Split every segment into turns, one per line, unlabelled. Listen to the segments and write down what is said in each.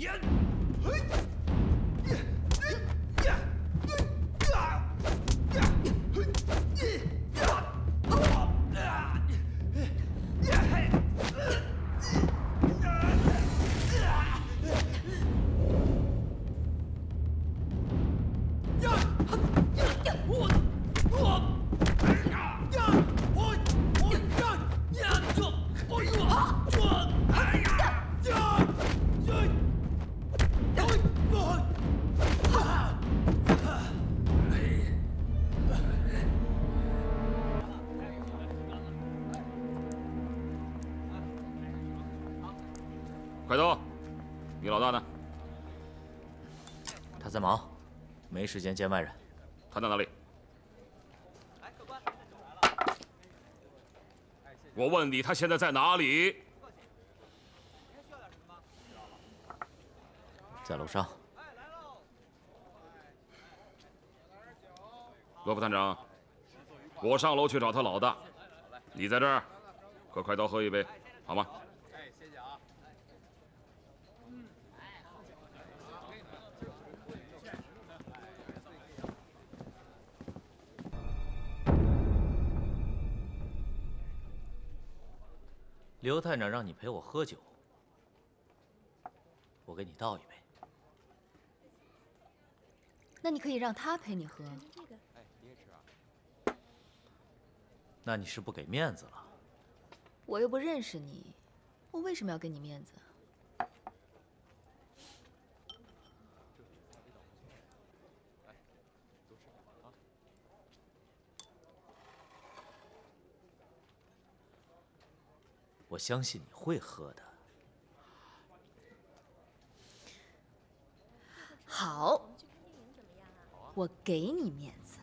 快
没时间见外人。
他在哪里？我问你，他现在在哪里？
在楼上。
罗副探长，我上楼去找他老大，你在这儿和快刀喝一杯，好吗？
刘探长让你陪我喝酒，我给你倒一杯。
那你可以让他陪你喝。
那你是不给面子了？
我又不认识你，我为什么要给你面子？
我相信你会喝的。
好，我给你面子。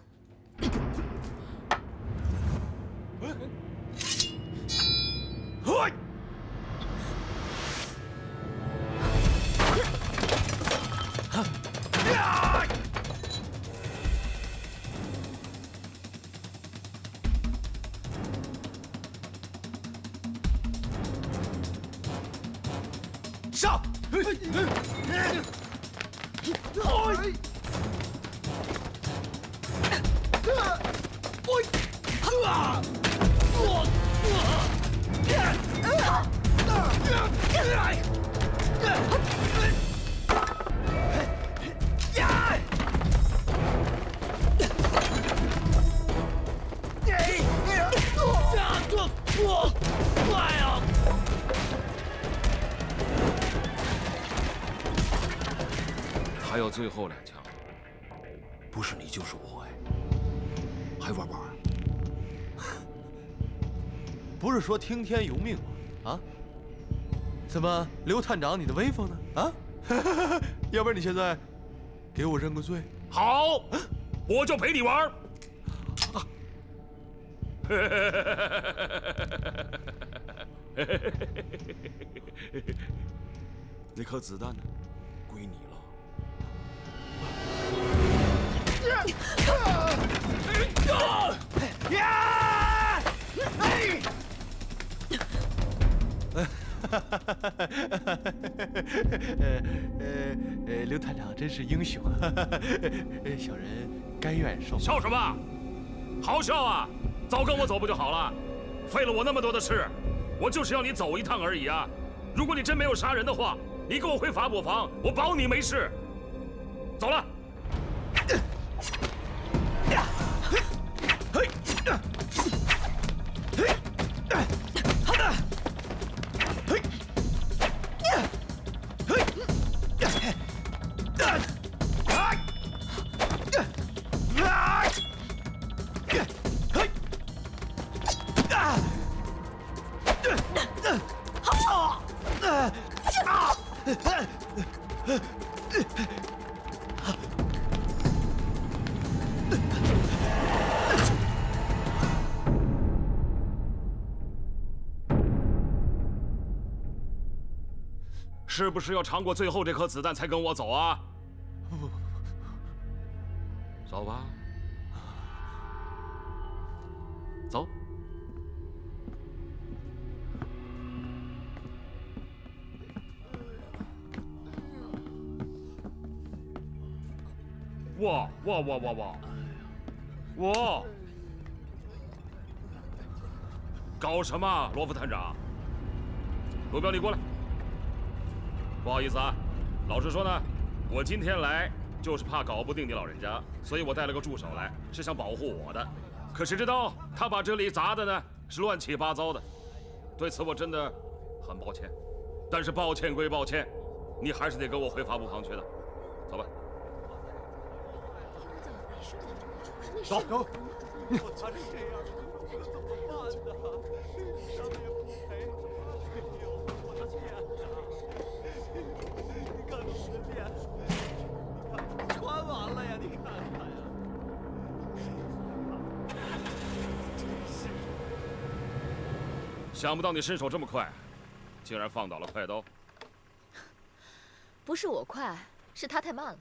上！
最后两枪，
不是你就是我哎，还玩不玩？不是说听天由命吗？啊？怎么，刘探长，你的威风呢？啊？要不然你现在给我认个罪？
好，我就陪你玩。那颗子弹呢？
呃呃呃，刘探长真是英雄，小人甘愿受。
笑什么？好笑啊！早跟我走不就好了？费了我那么多的事，我就是要你走一趟而已啊！如果你真没有杀人的话，你跟我回法捕房，我保你没事。走了。是不是要尝过最后这颗子弹才跟我走啊？
不不不不，
走吧，走。哇哇哇哇哇！我搞什么？罗副探长，罗彪，你过来。不好意思啊，老实说呢，我今天来就是怕搞不定你老人家，所以我带了个助手来，是想保护我的。可谁知道他把这里砸的呢是乱七八糟的，对此我真的很抱歉。但是抱歉归抱歉，你还是得跟我回法务房去的。走吧。
走走。
穿完了呀，你看看呀想不到你身手这么快，竟然放倒了快刀。
不是我快，是他太慢了。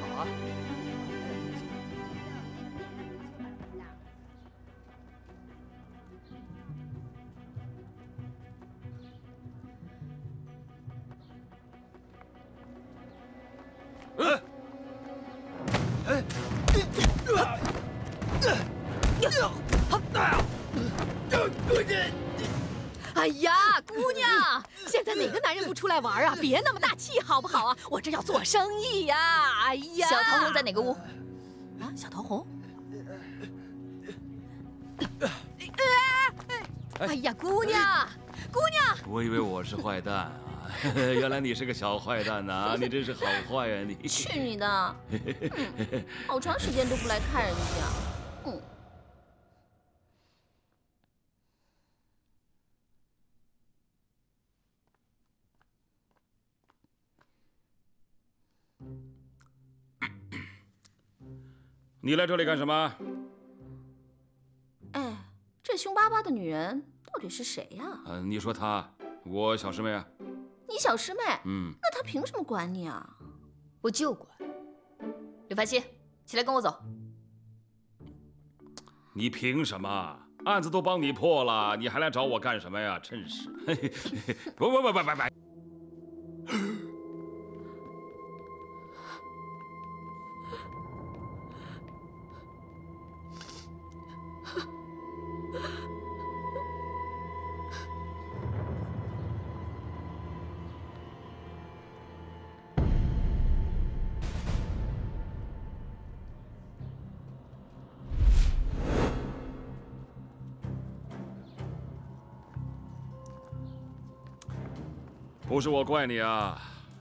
好啊。
玩啊？别那么大气好不好啊？我这要做生意呀！哎呀，
小桃红在哪个屋？
啊，小桃红。哎呀，姑娘，姑娘，
我以为我是坏蛋啊，原来你是个小坏蛋呐！你真是好坏呀你！
去你的！好长时间都不来看人家，嗯。
你来这里干什么？
哎，这凶巴巴的女人到底是谁呀？
嗯，你说她，我小师妹啊。
你小师妹？
嗯。
那她凭什么管你啊？
我就管。刘凡熙，起来跟我走。
你凭什么？案子都帮你破了，你还来找我干什么呀？真是。不不不不不不。不是我怪你啊，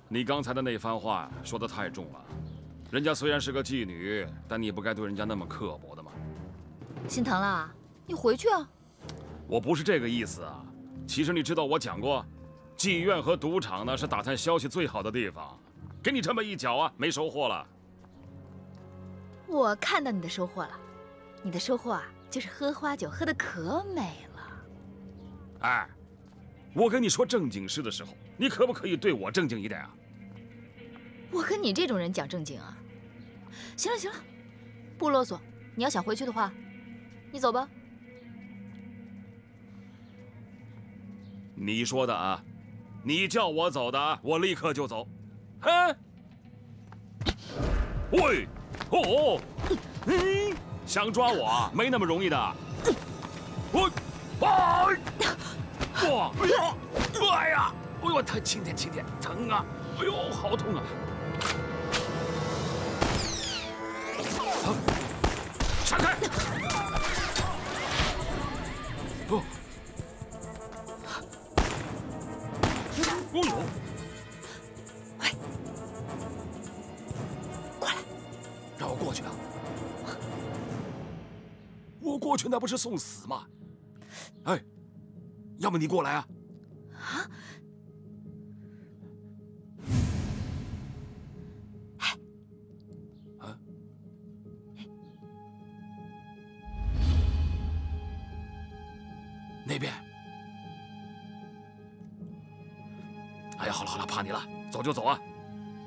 你刚才的那番话说的太重了。人家虽然是个妓女，但你不该对人家那么刻薄的吗。
心疼了，你回去啊。
我不是这个意思啊。其实你知道我讲过，妓院和赌场呢是打探消息最好的地方。给你这么一脚啊，没收获了。
我看到你的收获了，你的收获啊就是喝花酒喝的可美了。
哎，我跟你说正经事的时候。你可不可以对我正经一点啊？
我跟你这种人讲正经啊？行了行了，不啰嗦。你要想回去的话，你走吧。
你说的啊？你叫我走的，我立刻就走。哼！喂，哦，嗯，想抓我没那么容易的。我，哎，哇，哎呀，哎呀！哎呦，疼！轻点，轻点，疼啊！哎呦，好痛啊！闪开！不！哦呦！
喂，过来，
让我过去啊！我过去那不是送死吗？哎，要么你过来！啊？就走啊！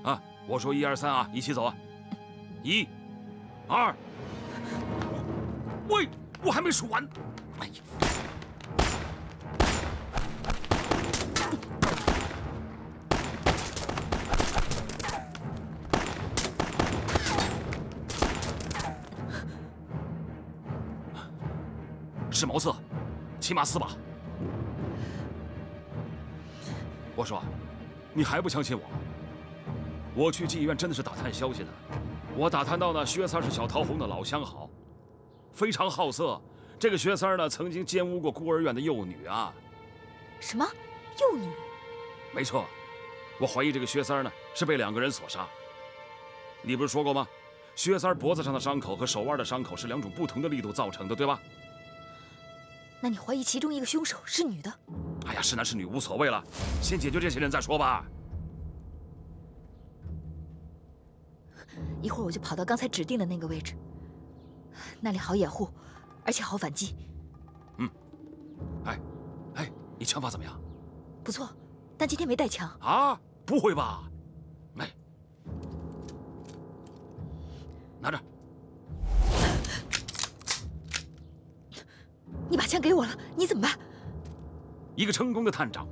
啊，我说一二三啊，一起走啊！一、二，喂，我还没数完。哎呀！是毛瑟，起码四把。我说，你还不相信我？我去妓院真的是打探消息的，我打探到呢，薛三是小桃红的老相好，非常好色。这个薛三呢，曾经奸污过孤儿院的幼女啊。
什么？幼女？
没错，我怀疑这个薛三呢是被两个人所杀。你不是说过吗？薛三脖子上的伤口和手腕的伤口是两种不同的力度造成的，对吧？
那你怀疑其中一个凶手是女的？
哎呀，是男是女无所谓了，先解决这些人再说吧。
一会儿我就跑到刚才指定的那个位置，那里好掩护，而且好反击。
嗯。哎，哎，你枪法怎么样？
不错，但今天没带枪。
啊？不会吧？哎，拿着。
你把枪给我了，你怎么办？
一个成功的探长，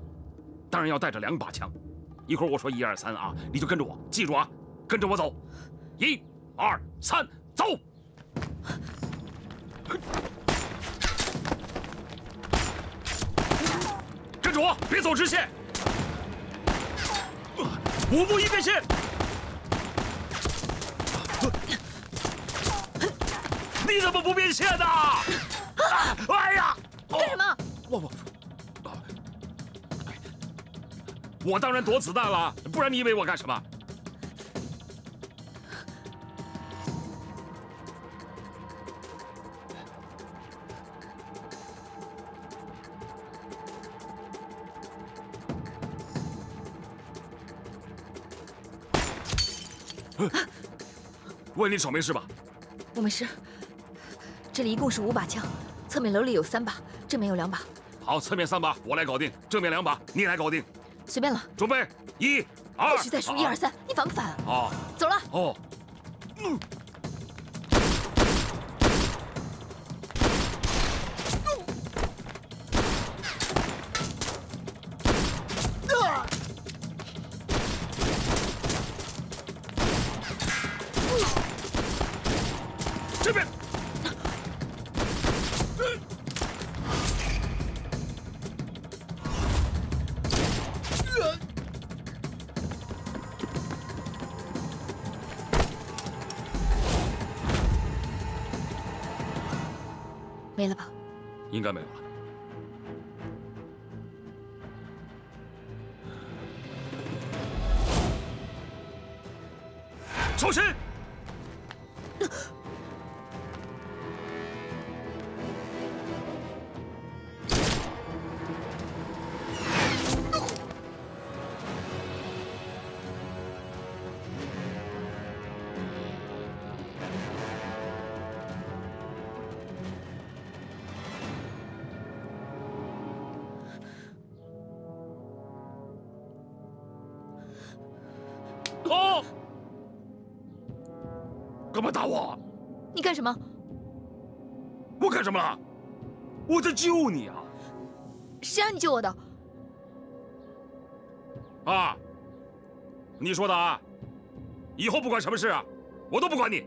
当然要带着两把枪。一会儿我说一二三啊，你就跟着我，记住啊，跟着我走。一、二、三，走！跟着我，别走直线。五步一变线。你怎么不变线呢？哎呀！
干什么？
我我，我当然躲子弹了，不然你以为我干什么？问你手没事吧？
我没事。这里一共是五把枪，侧面楼里有三把，正面有两把。
好，侧面三把我来搞定，正面两把你来搞定。
随便了。
准备，一、二。
不许再数一二三，你烦不烦？
啊，
走了。
哦。嗯。应该没有了。小心！干
什么？
我干什么了？我在救你啊！
谁让你救我的？
啊！你说的啊！以后不管什么事啊，我都不管你。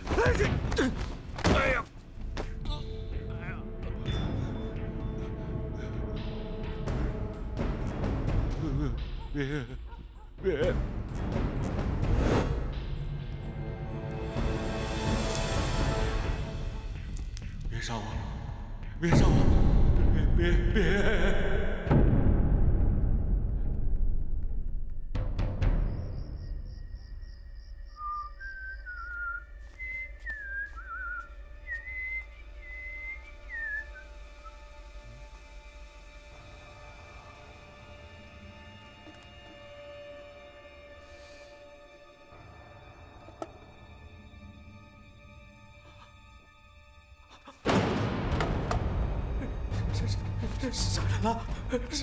杀人了！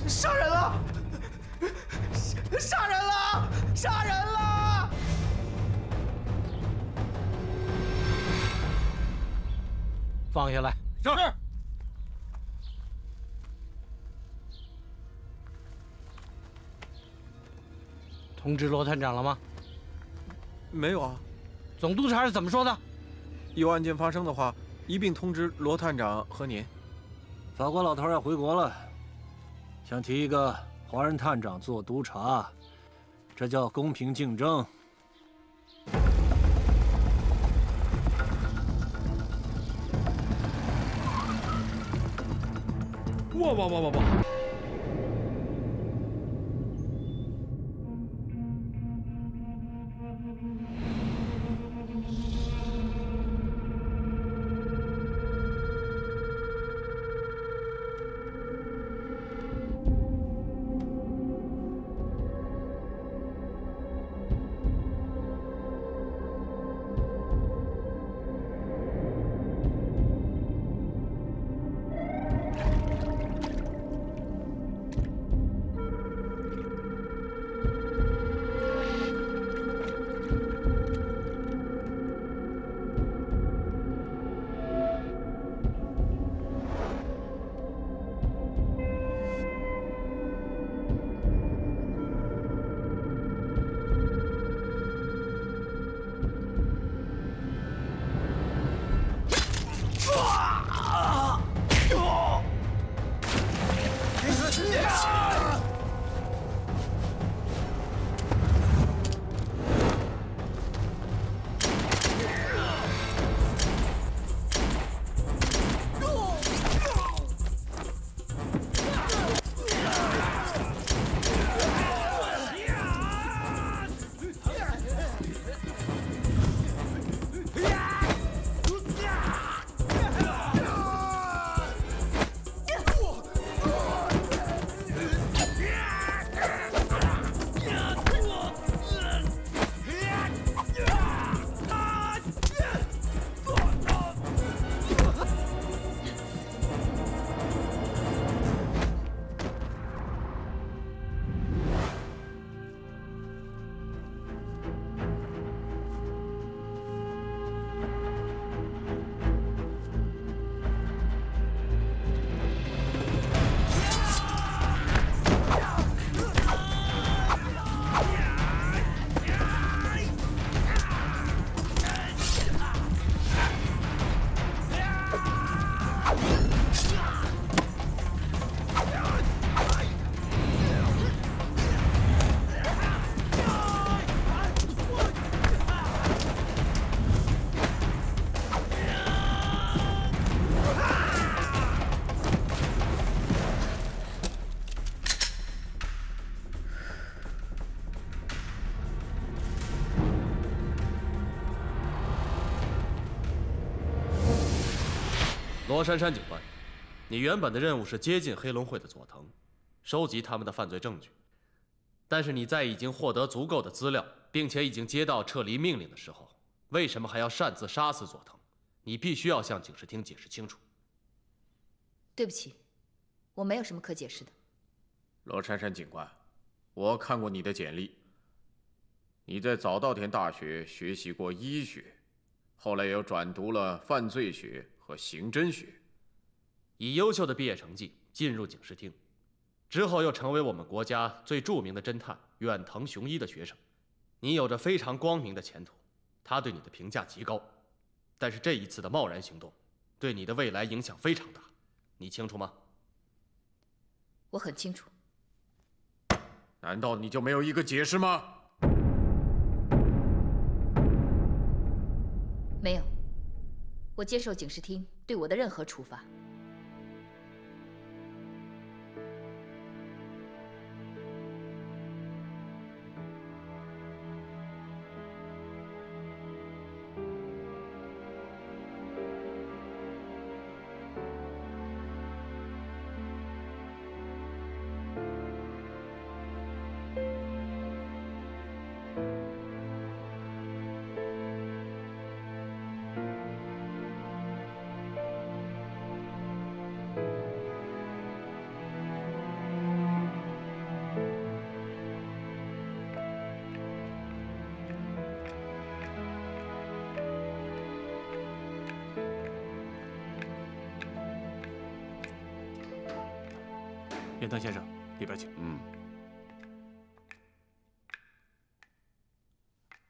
杀人了！杀人了！杀人了！
放下来。
是。
通知罗探长了吗？
没有啊。
总督察是怎么说的？
有案件发生的话，一并通知罗探长和您。
法国老头要回国了，想提一个华人探长做督察，这叫公平竞争。
哇哇哇哇哇！
罗珊珊警官，你原本的任务是接近黑龙会的佐藤，收集他们的犯罪证据。但是你在已经获得足够的资料，并且已经接到撤离命令的时候，为什么还要擅自杀死佐藤？你必须要向警视厅解释清楚。
对不起，我没有什么可解释的。
罗珊珊警官，我看过你的简历。你在早稻田大学学习过医学，后来又转读了犯罪学和刑侦学，
以优秀的毕业成绩进入警视厅。之后又成为我们国家最著名的侦探远藤雄一的学生，你有着非常光明的前途，他对你的评价极高。但是这一次的贸然行动，对你的未来影响非常大，你清楚吗？
我很清楚。
难道你就没有一个解释吗？
我接受警视厅对我的任何处罚。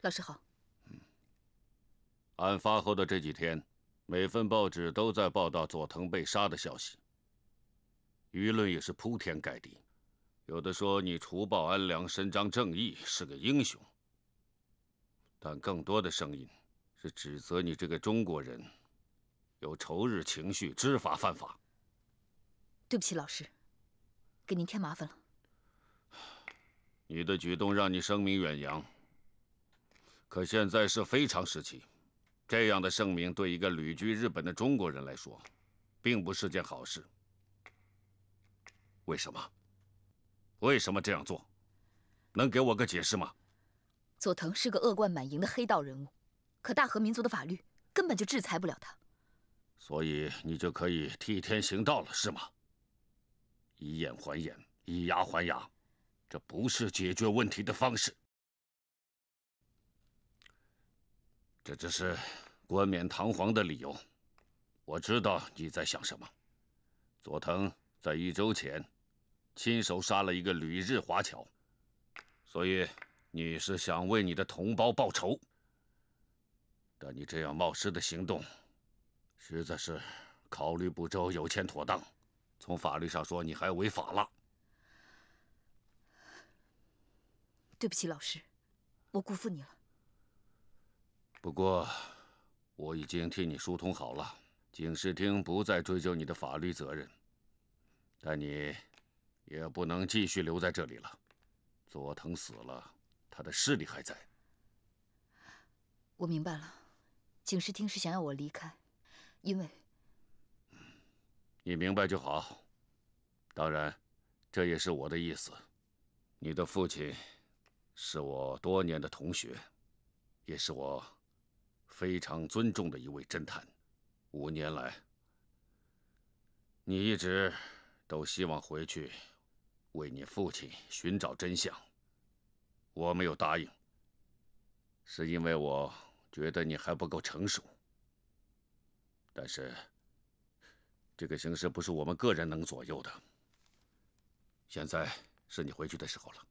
老师好。
案发后的这几天，每份报纸都在报道佐藤被杀的消息，舆论也是铺天盖地，有的说你除暴安良、伸张正义，是个英雄，但更多的声音是指责你这个中国人有仇日情绪、知法犯法。
对不起，老师。给您添麻烦了。
你的举动让你声名远扬，可现在是非常时期，这样的盛名对一个旅居日本的中国人来说，并不是件好事。为什么？为什么这样做？能给我个解释吗？
佐藤是个恶贯满盈的黑道人物，可大和民族的法律根本就制裁不了他。
所以你就可以替天行道了，是吗？以眼还眼，以牙还牙，这不是解决问题的方式。这只是冠冕堂皇的理由。我知道你在想什么。佐藤在一周前亲手杀了一个旅日华侨，所以你是想为你的同胞报仇。但你这样冒失的行动，实在是考虑不周、有欠妥当。从法律上说，你还违法了。
对不起，老师，我辜负你了。
不过，我已经替你疏通好了，警视厅不再追究你的法律责任。但你也不能继续留在这里了。佐藤死了，他的势力还在。
我明白了，警视厅是想要我离开，因为……
你明白就好。当然，这也是我的意思。你的父亲是我多年的同学，也是我非常尊重的一位侦探。五年来，你一直都希望回去为你父亲寻找真相。我没有答应，是因为我觉得你还不够成熟。但是。这个形势不是我们个人能左右的。现在是你回去的时候了。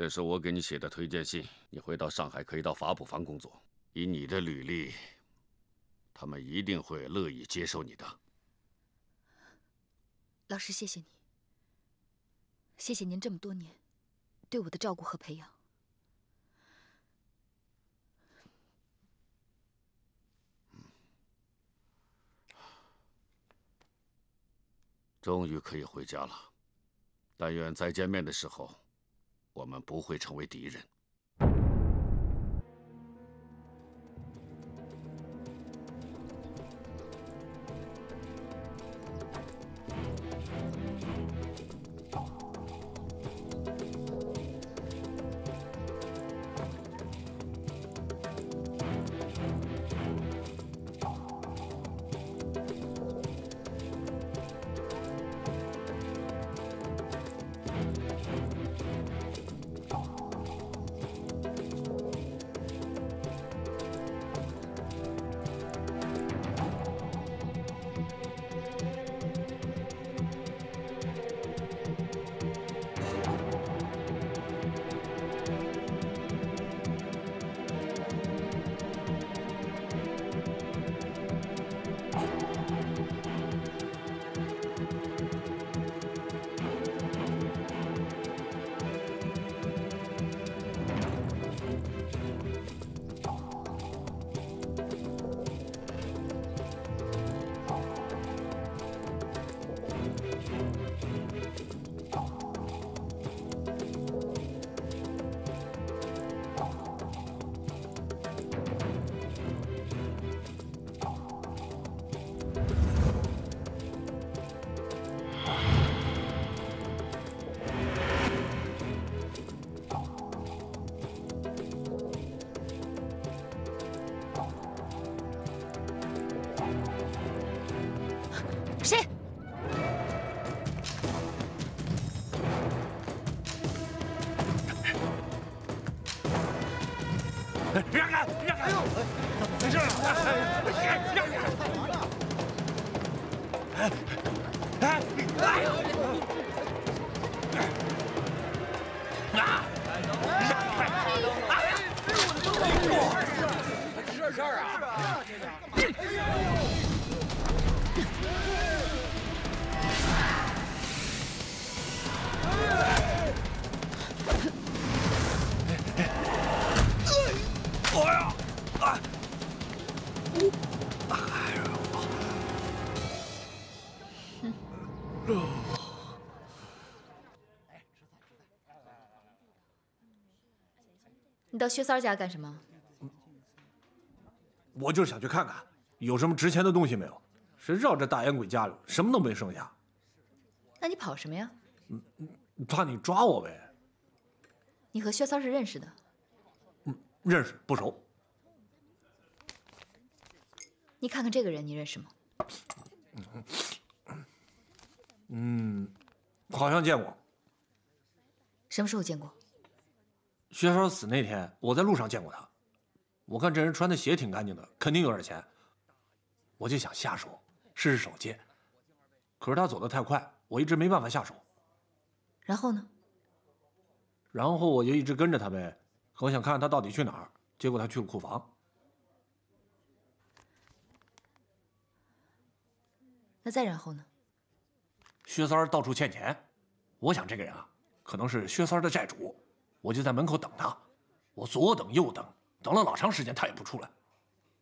这是我给你写的推荐信，你回到上海可以到法捕房工作。以你的履历，他们一定会乐意接受你的。
老师，谢谢你。谢谢您这么多年对我的照顾和培养。
终于可以回家了，但愿再见面的时候，我们不会成为敌人。
薛三儿家干什么？
我就是想去看看有什么值钱的东西没有。谁知道这大烟鬼家里什么都没剩下，
那你跑什么呀？
怕你抓我呗。
你和薛三儿是认识的？
认识不熟。
你看看这个人，你认识吗？
嗯，好像见过。
什么时候见过？
薛三死那天，我在路上见过他。我看这人穿的鞋挺干净的，肯定有点钱。我就想下手试试手气，可是他走得太快，我一直没办法下手。
然后呢？
然后我就一直跟着他呗，我想看看他到底去哪儿。结果他去了库房。
那再然后呢？
薛三儿到处欠钱，我想这个人啊，可能是薛三儿的债主，我就在门口等他。我左等右等，等了老长时间，他也不出来。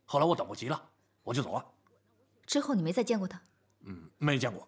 后来我等不及了，我就走了。
之后你没再见过他？
嗯，没见过。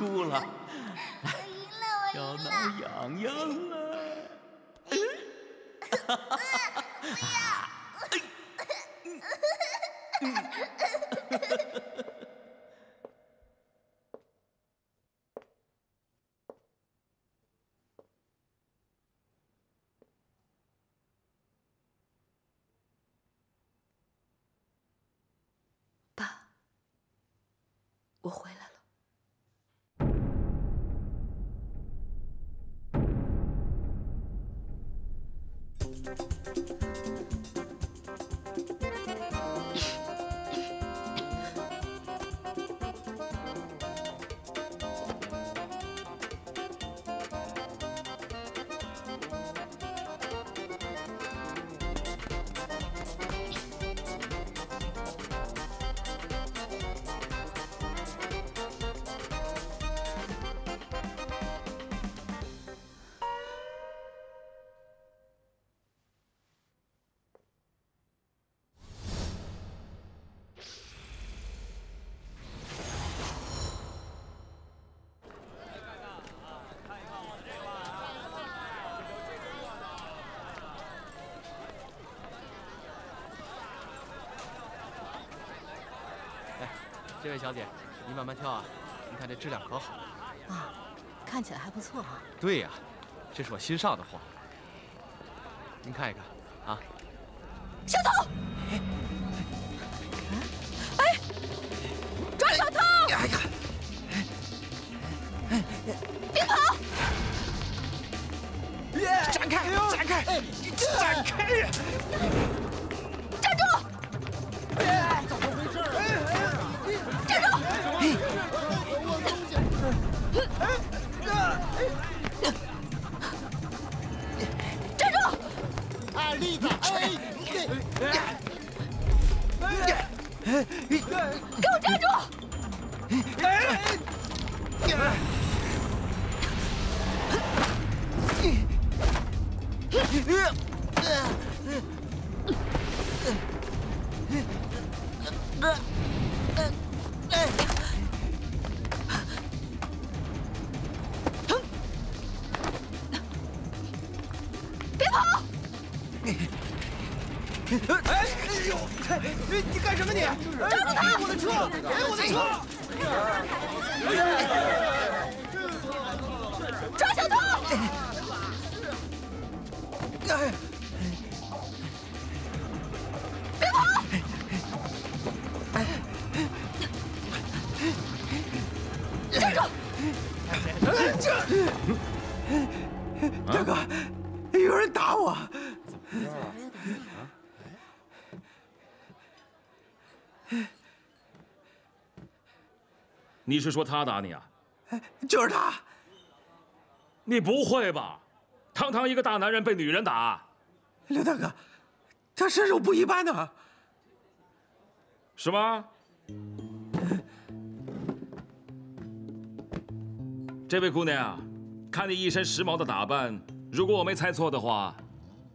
输了，要挠痒痒了。哈哈哈！
爸，
这位小姐，你慢慢挑啊，您看这质量可好了。
啊，看起来还不错啊。
对呀，这是我新上的货，您看一看啊。
小偷！哎
哎呦！你你干什么你？
抓住他！
给我的车！给我的车！
抓小偷！
哎！
别跑！站住！
大哥，有人打我！
你是说他打你啊？
就是他！
你不会吧？堂堂一个大男人被女人打？
刘大哥，他身手不一般呢。
是吗？这位姑娘，看你一身时髦的打扮，如果我没猜错的话，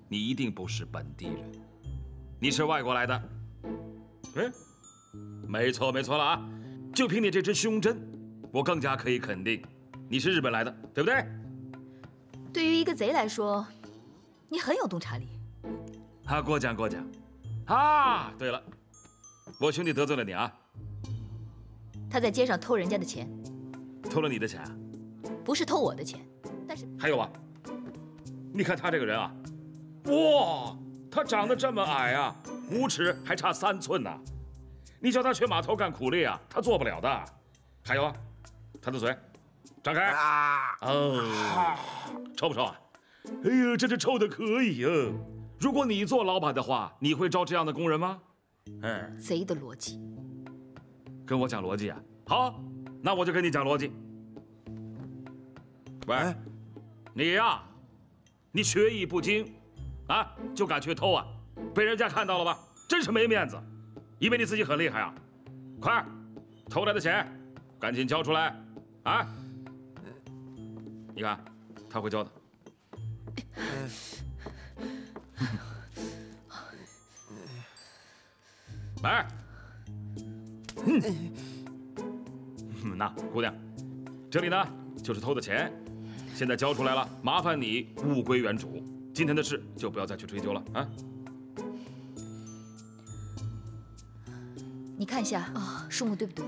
你一定不是本地人，你是外国来的。嗯，没错没错了啊！就凭你这只胸针，我更加可以肯定，你是日本来的，对不对？
对于一个贼来说，你很有洞察力。
啊，过奖过奖。啊，对了，我兄弟得罪了你啊，
他在街上偷人家的钱，
偷了你的钱啊？
不是偷我的钱，但是
还有啊，你看他这个人啊，哇，他长得这么矮啊，五尺还差三寸呢。你叫他去码头干苦力啊，他做不了的。还有啊，他的嘴，张开。哦，臭不臭啊？哎呦，这是臭的可以啊！如果你做老板的话，你会招这样的工人吗？哎，
贼的逻辑，
跟我讲逻辑啊？好，那我就跟你讲逻辑。喂，你呀，你学艺不精，啊，就敢去偷啊？被人家看到了吧？真是没面子！以为你自己很厉害啊？快，偷来的钱，赶紧交出来！啊！你看，他会交的。来，嗯，那姑娘，这里呢就是偷的钱，现在交出来了，麻烦你物归原主。今天的事就不要再去追究了啊！
你看一下啊，数目对不对？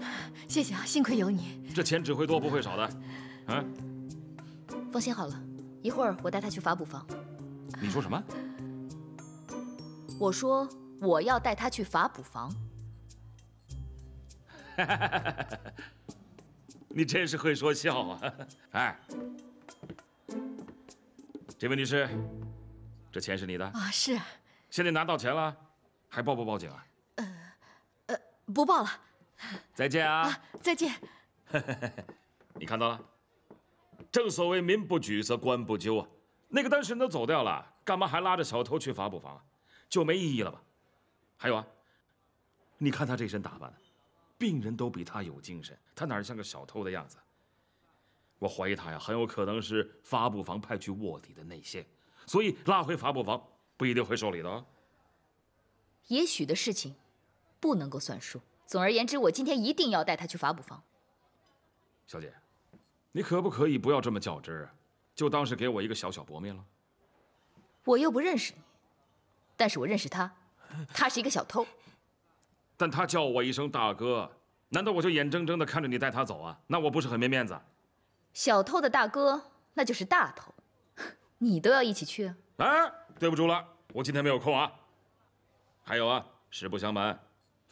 谢谢啊，幸亏有你。
这钱只会多不会少的，啊！
放心好了，一会儿我带他去法捕房。
你说什么？
我说我要带他去法捕房。
你真是会说笑啊！哎，这位女士，这钱是你的
啊？是。
现在拿到钱了，还报不报警啊？
呃，不报了。
再见啊！
啊，再见。
你看到了？正所谓民不举则官不究啊！那个当事人都走掉了，干嘛还拉着小偷去法补房？就没意义了吧？还有啊，你看他这身打扮的，病人都比他有精神，他哪像个小偷的样子？我怀疑他呀，很有可能是法补房派去卧底的内线，所以拉回法补房不一定会受理的哦。
也许的事情不能够算数。总而言之，我今天一定要带他去法捕房。
小姐，你可不可以不要这么较真儿啊？就当是给我一个小小薄面了。
我又不认识你，但是我认识他，他是一个小偷。
但他叫我一声大哥，难道我就眼睁睁的看着你带他走啊？那我不是很没面子？
小偷的大哥那就是大头，你都要一起去啊？
哎，对不住了，我今天没有空啊。还有啊，实不相瞒，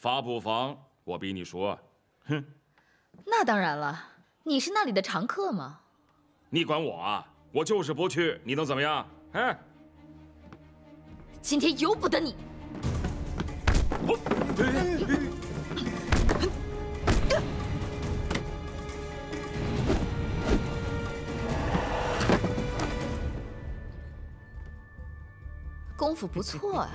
法捕房我比你熟。哼，
那当然了，你是那里的常客嘛。
你管我啊？我就是不去，你能怎么样？哎，
今天由不得你。功夫不错呀。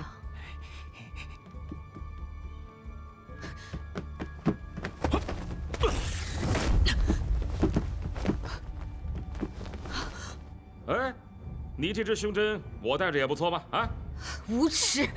你这只胸针我戴着也不错吧？啊，
无耻！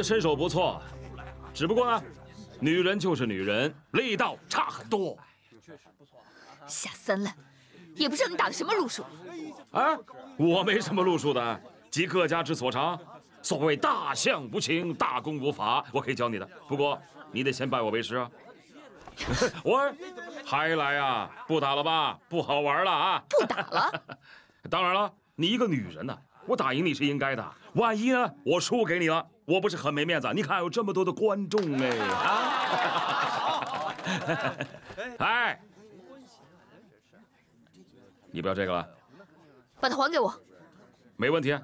的身手不错，只不过呢，女人就是女人，力道差很多。
下三滥，也不知道你打的什么路数。
啊，我没什么路数的，集各家之所长。所谓大象无情，大公无法，我可以教你的。不过你得先拜我为师啊。我还来啊？不打了吧？不好玩了啊？
不打了？
当然了，你一个女人呢，我打赢你是应该的。万一呢，我输给你了，我不是很没面子？你看有这么多的观众哎 啊！哎，你不要这个了，
把它还给我。
没问题。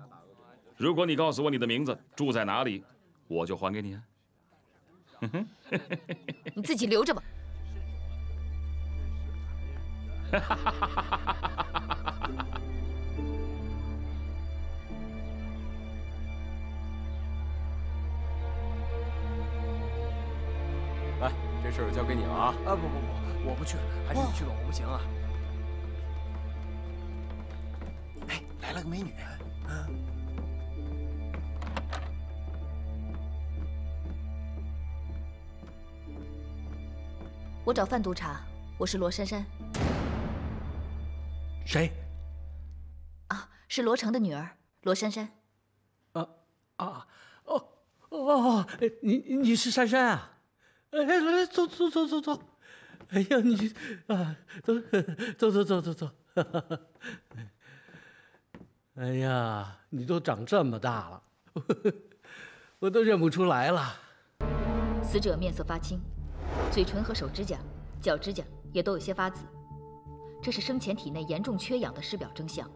如果你告诉我你的名字，住在哪里，我就还给你啊。
你自己留着吧。
来，啊！
啊不不不，我不去，还是你去吧，我不行啊。哎，来了个美女。
我找范督察，我是罗珊珊。
谁？
啊，是罗成的女儿罗珊珊。
啊啊哦哦哦，你你是珊珊啊？哎，来来，坐坐坐坐坐。哎呀，你啊，走走走走走走。哎呀，你都长这么大了，我都认不出来了。
死者面色发青。嘴唇和手指甲、脚指甲也都有些发紫，这是生前体内严重缺氧的尸表征象。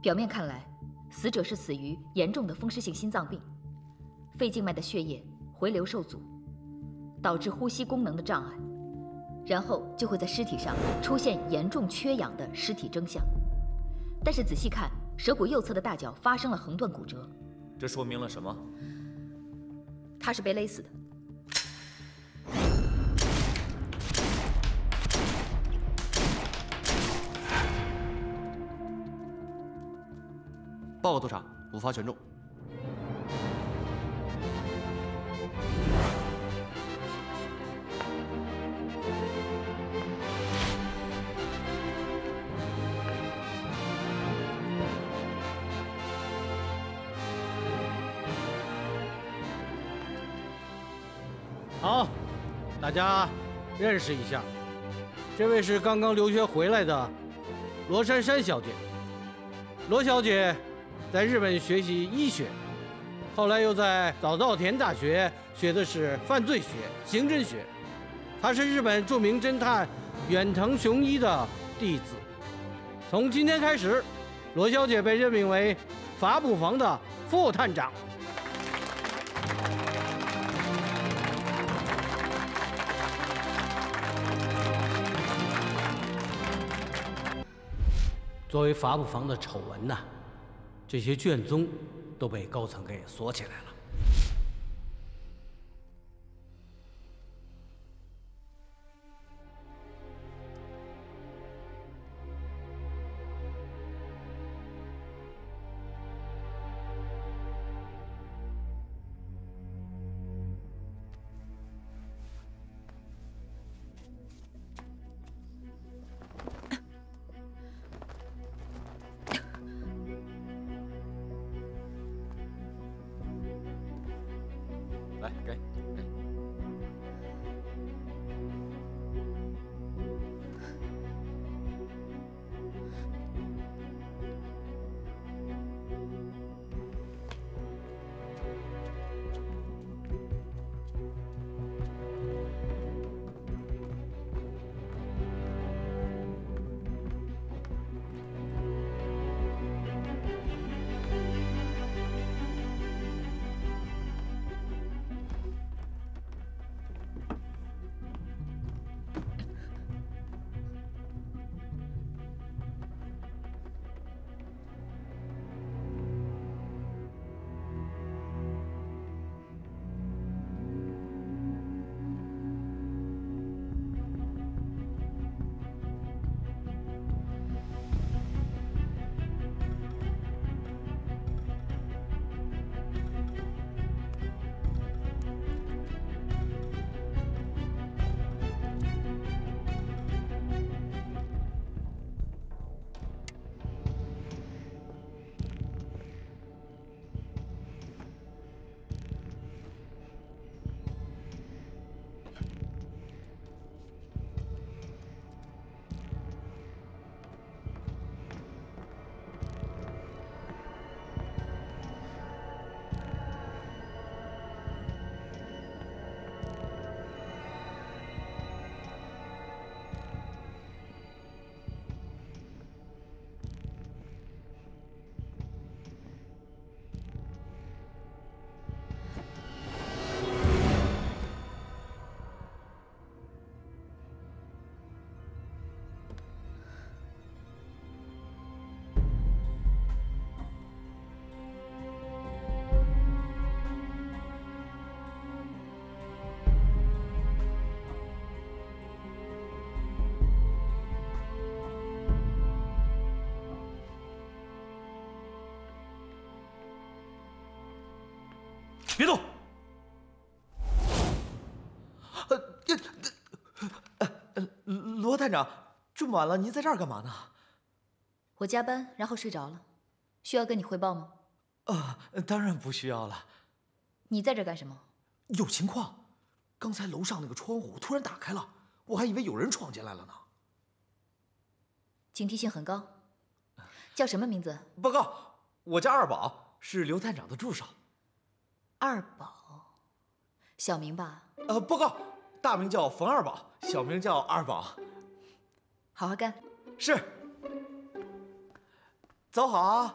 表面看来，死者是死于严重的风湿性心脏病，肺静脉的血液回流受阻，导致呼吸功能的障碍，然后就会在尸体上出现严重缺氧的尸体征象。但是仔细看，舌骨右侧的大脚发生了横断骨折，
这说明了什么？
他是被勒死的。
报告督察，五发全中。
家认识一下，这位是刚刚留学回来的罗珊珊小姐。罗小姐在日本学习医学，后来又在早稻田大学学的是犯罪学、刑侦学。她是日本著名侦探远藤雄一的弟子。从今天开始，罗小姐被任命为法捕房的副探长。作为法捕房的丑闻呐，这些卷宗都被高层给锁起来了。
来，给。
别动！
罗探长，这么晚了，您在这儿干嘛呢？
我加班，然后睡着了，需要跟你汇报吗？
啊，当然不需要了。
你在这干什么？
有情况，刚才楼上那个窗户突然打开了，我还以为有人闯进来了呢。
警惕性很高。叫什么名字？
报告，我叫二宝，是刘探长的助手。
二宝，小名吧？
呃，报告，大名叫冯二宝，小名叫二宝。
好好干。
是。走好啊。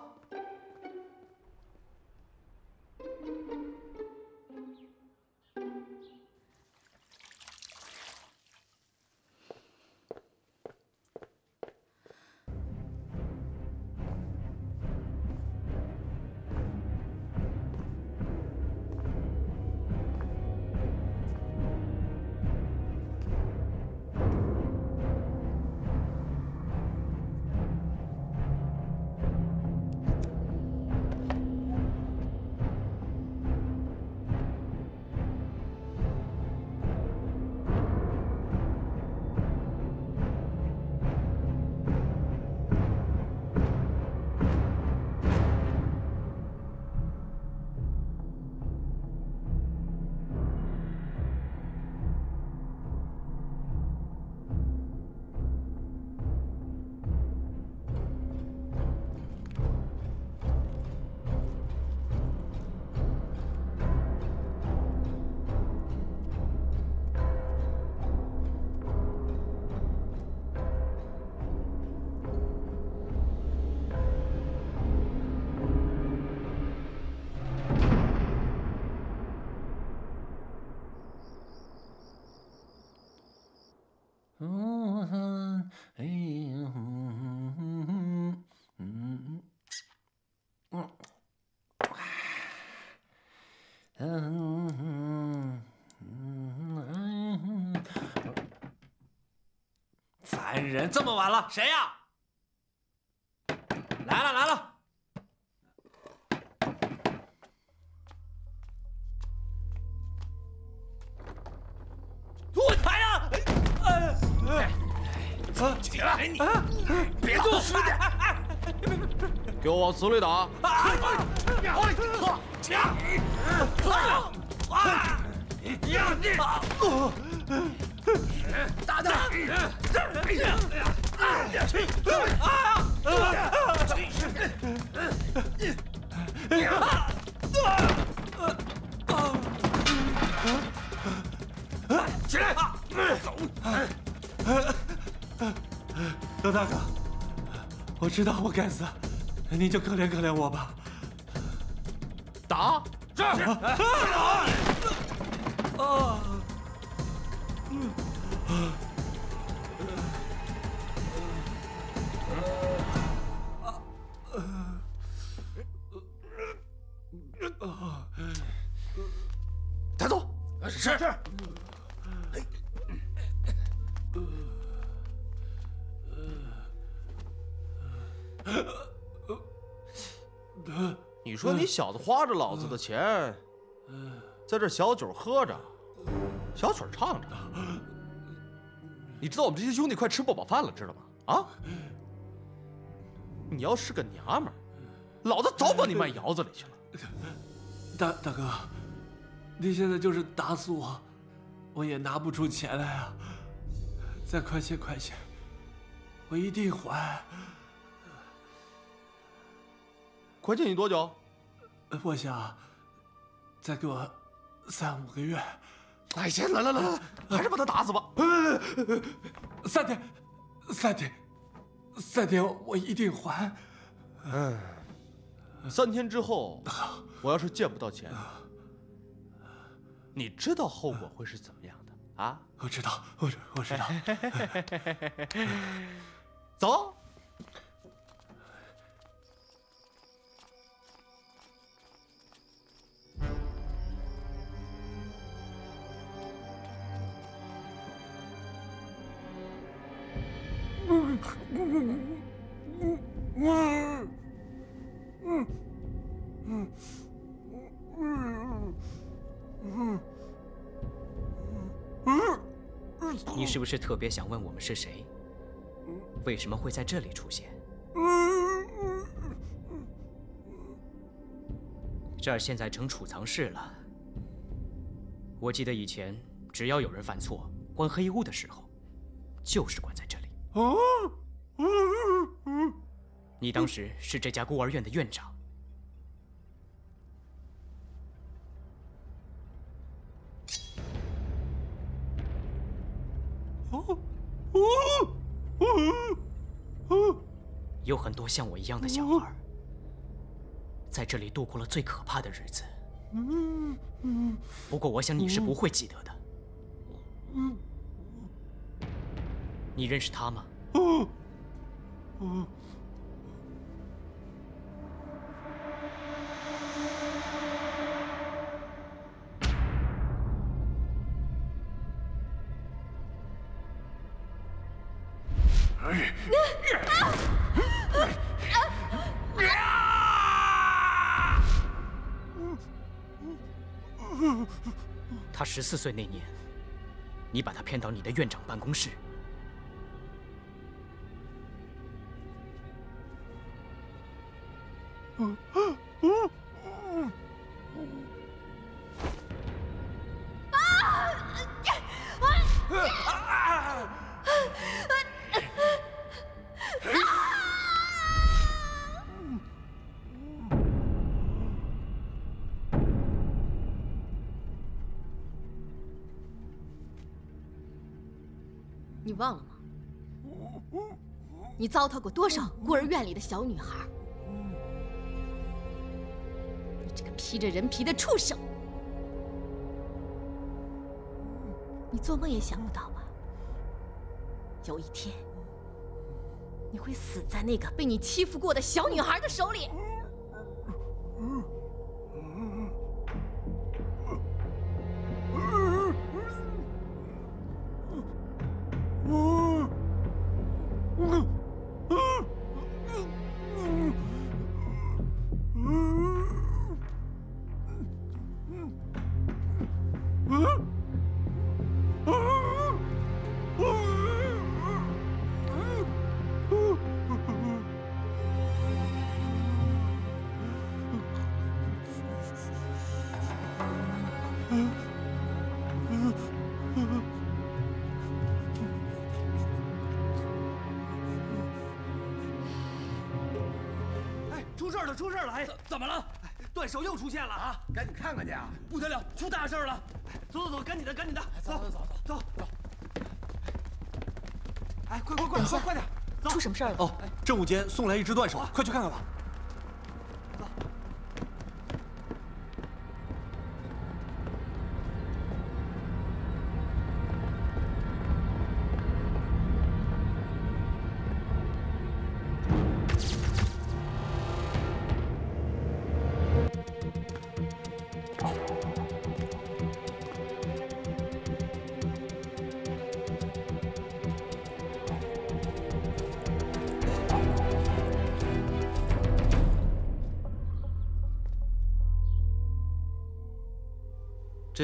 人，这么晚了，谁呀？来了来了。
我抬呀！哎，起来！你别动！
给我往死里打！
抢！打他！起来！走！
刘大哥，我知道我该死，您就可怜可怜我吧。
是是。
你说你小子花着老子的钱，在这小酒喝着，小曲唱着，你知道我们这些兄弟快吃不饱饭了，知道吗？啊！你要是个娘们儿，老子早把你卖窑子里去了。
大大哥，你现在就是打死我，我也拿不出钱来啊！再快些，快些，我一定还。
快借你多久？
我想再给我三五个月。
哎呀，来来来来，还是把他打死吧！
三天，三天，三天，我一定还。
嗯，三天之后，我要是见不到钱，你知道后果会是怎么样的啊？
我知道，我我知道。
走。
你是不是特别想问我们是谁？为什么会在这里出现？这儿现在成储藏室了。我记得以前，只要有人犯错，关黑屋的时候，就是关在这里。你当时是这家孤儿院的院长。有很多像我一样的小孩，在这里度过了最可怕的日子。不过，我想你是不会记得的。你认识他吗？十四岁那年，你把他骗到你的院长办公室。
糟蹋过多少孤儿院里的小女孩？你这个披着人皮的畜生！你做梦也想不到吧？有一天，你会死在那个被你欺负过的小女孩的手里。
手又出现了啊！赶紧看看去啊！不得了，出大事了！走走走，赶紧的，赶紧的，走走走走走走！哎，快快快，
等一下
快点！走
出什么事儿了？
哦，政务间送来一只断手，快去看看吧。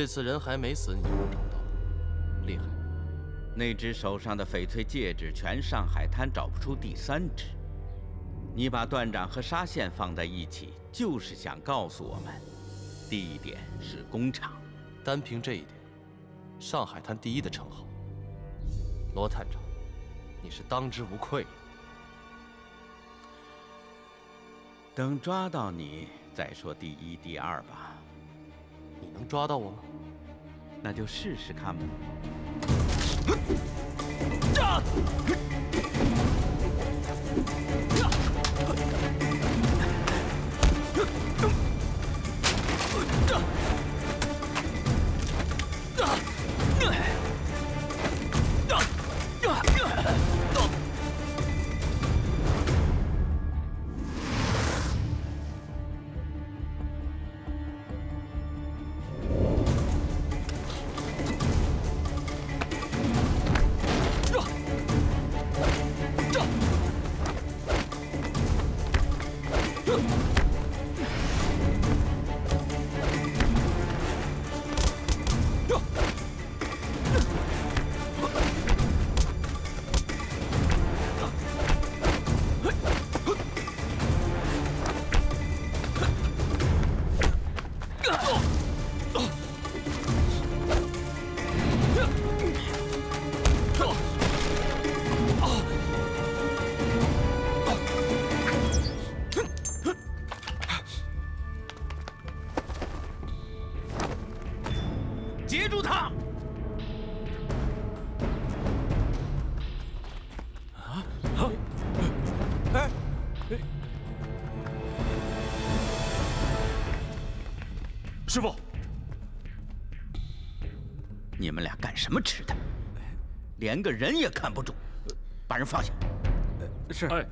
次人还没死，你就能找到，厉害！
那只手上的翡翠戒指，全上海滩找不出第三只。你把断掌和纱线放在一起，就是想告诉我们，地点是工厂。
单凭这一点，上海滩第一的称号，罗探长，你是当之无愧。
等抓到你再说第一、第二吧。
你能抓到我吗？
那就试试看吧。什么吃的？连个人也看不住，把人放下。
是。
哎。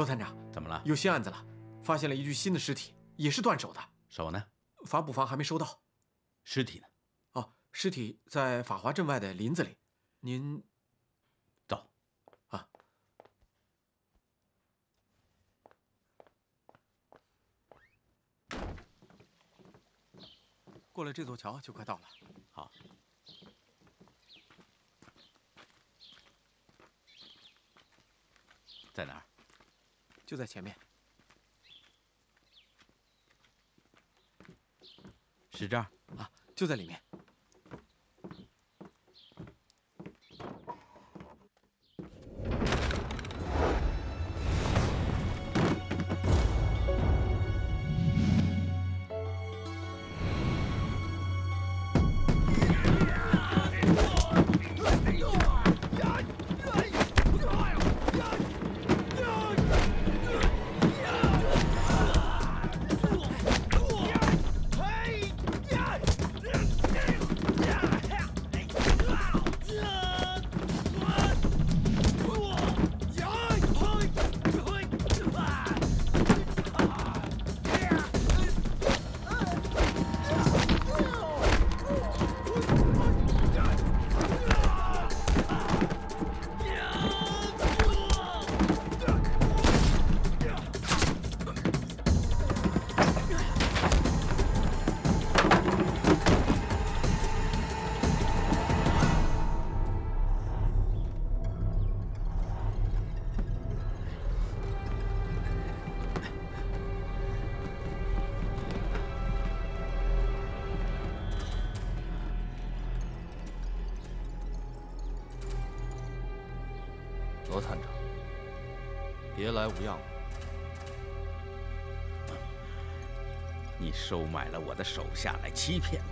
罗探长，
怎么了？
有新案子了，发现了一具新的尸体，也是断手的。
手呢？
法捕房还没收到。
尸体呢？
哦，尸体在法华镇外的林子里。您
走。
啊。过了这座桥就快到了。
好。在哪儿？
就在前面。
是这儿
啊，就在里面。
别来无恙。
你收买了我的手下来欺骗我